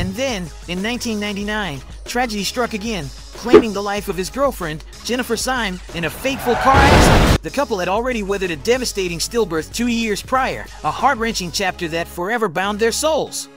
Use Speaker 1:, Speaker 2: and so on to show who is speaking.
Speaker 1: And then, in 1999, tragedy struck again, claiming the life of his girlfriend, Jennifer Syme, in a fateful car accident. The couple had already weathered a devastating stillbirth two years prior, a heart-wrenching chapter that forever bound their souls.